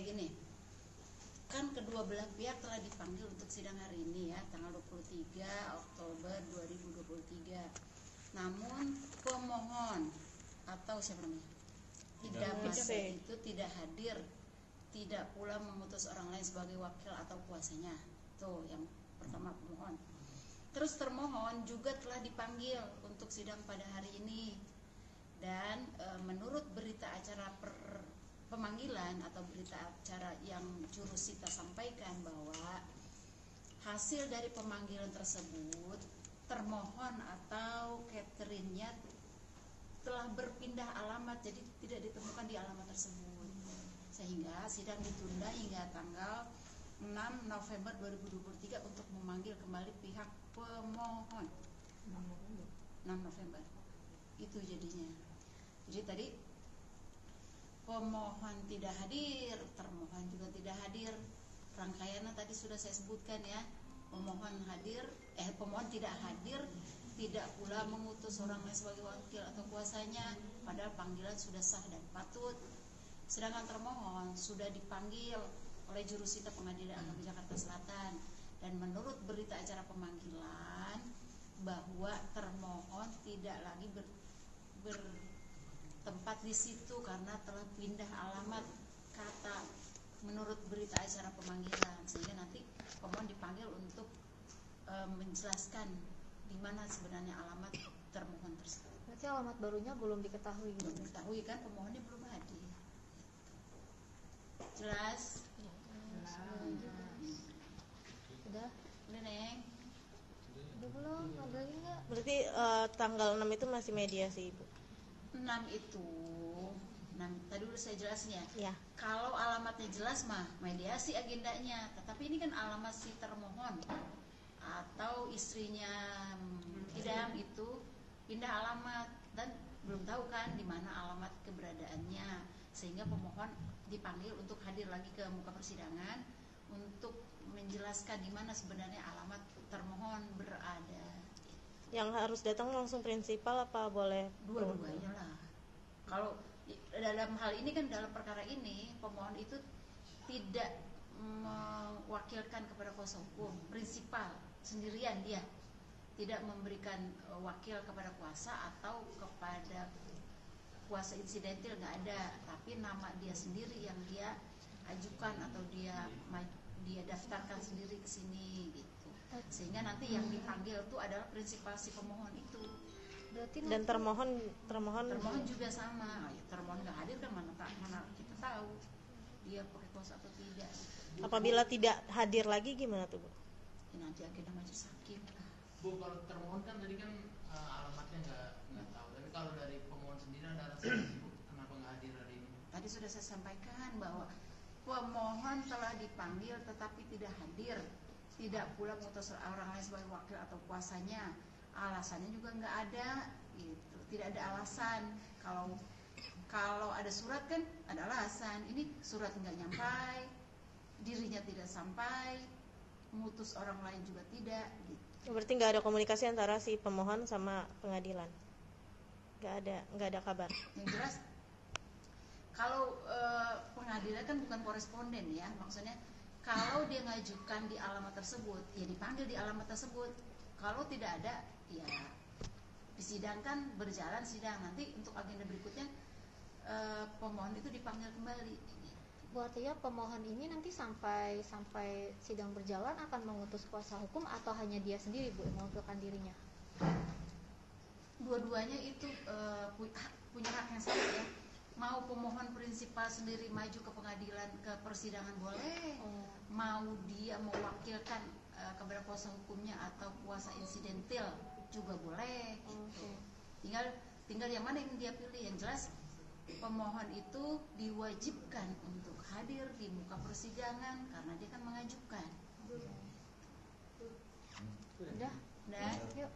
kayak gini. Kan kedua belah pihak telah dipanggil untuk sidang hari ini ya tanggal 23 Oktober 2023 namun pemohon atau siapa namanya? Tidak masa itu tidak hadir. Tidak pula memutus orang lain sebagai wakil atau kuasanya. Tuh yang pertama pemohon. Terus termohon juga telah dipanggil untuk sidang pada hari ini. Dan e, menurut berita acara per, pemanggilan atau berita acara yang jurusita sampaikan bahwa hasil dari pemanggilan tersebut termohon atau Catherine-nya telah berpindah alamat jadi tidak ditemukan di alamat tersebut. Sehingga sidang ditunda hingga tanggal 6 November 2023 untuk memanggil kembali pihak pemohon. 6 November. Itu jadinya. Jadi tadi pemohon tidak hadir, termohon juga tidak hadir. Rangkaiannya tadi sudah saya sebutkan ya. Pemohon hadir, eh pemohon tidak hadir, tidak pula mengutus orang lain sebagai wakil atau kuasanya, padahal panggilan sudah sah dan patut. Sedangkan termohon sudah dipanggil oleh jurusita pengadilan agama Jakarta Selatan dan menurut berita acara pemanggilan bahwa termohon tidak lagi ber, ber tempat di situ karena telah pindah alamat kata menurut berita acara pemanggilan sehingga nanti pemohon dipanggil untuk e, menjelaskan di mana sebenarnya alamat termohon tersebut. Berarti alamat barunya belum diketahui gitu. Belum diketahui kan pemohonnya belum hadir. Jelas? Ya, Sudah? Udah, Neng? Udah belum? Ada lagi nggak? Berarti uh, tanggal 6 itu masih mediasi, Ibu? 6 itu 6 tadi udah saya jelasnya ya. kalau alamatnya jelas mah mediasi agendanya tetapi ini kan alamat si termohon atau istrinya tidak itu pindah alamat dan belum tahu kan di mana alamat keberadaannya. Sehingga pemohon dipanggil untuk hadir lagi ke muka persidangan untuk menjelaskan di mana sebenarnya alamat termohon berada yang harus datang langsung prinsipal apa boleh? Dua-duanya lah. Kalau dalam hal ini kan dalam perkara ini pemohon itu tidak mewakilkan kepada kuasa hukum. Prinsipal sendirian dia. Tidak memberikan e, wakil kepada kuasa atau kepada kuasa insidentil nggak ada. Tapi nama dia sendiri yang dia ajukan atau dia dia daftarkan sendiri ke sini gitu sehingga nanti yang dipanggil itu adalah prinsipal si pemohon itu. Berarti dan termohon termohon termohon juga sama. Ya, termohon nggak hadir kan? Mana mana kita tahu dia pakai kuasa atau tidak. Apabila tidak hadir lagi gimana tuh bu? Ya, nanti akhirnya majelis hakim bu kalau termohon kan tadi kan uh, alamatnya nggak nggak tahu. Tapi kalau dari pemohon sendiri ada alasan kenapa nggak hadir hari ini? Tadi sudah saya sampaikan bahwa pemohon telah dipanggil tetapi tidak hadir tidak pula mengutus orang lain sebagai wakil atau kuasanya. Alasannya juga nggak ada itu tidak ada alasan. Kalau kalau ada surat kan ada alasan. Ini surat nggak nyampai dirinya tidak sampai mengutus orang lain juga tidak gitu. berarti nggak ada komunikasi antara si pemohon sama pengadilan? Nggak ada nggak ada kabar? Yang jelas kalau e, pengadilan kan bukan koresponden ya. Maksudnya kalau dia ngajukan di alamat tersebut ya dipanggil di alamat tersebut. Kalau tidak ada ya disidangkan berjalan sidang. Nanti untuk agenda berikutnya eh, pemohon itu dipanggil kembali. Berarti ya pemohon ini nanti sampai sampai sidang berjalan akan mengutus kuasa hukum atau hanya dia sendiri bu yang mewakilkan dirinya? Dua-duanya itu uh, punya hak yang sama ya pemohon prinsipal sendiri maju ke pengadilan ke persidangan boleh. Oh. mau dia mewakilkan uh, kepada kuasa hukumnya atau kuasa insidentil juga boleh gitu. tinggal tinggal yang mana yang dia pilih. Yang jelas pemohon itu diwajibkan untuk hadir di muka persidangan karena dia kan mengajukan. Udah? Udah? Yuk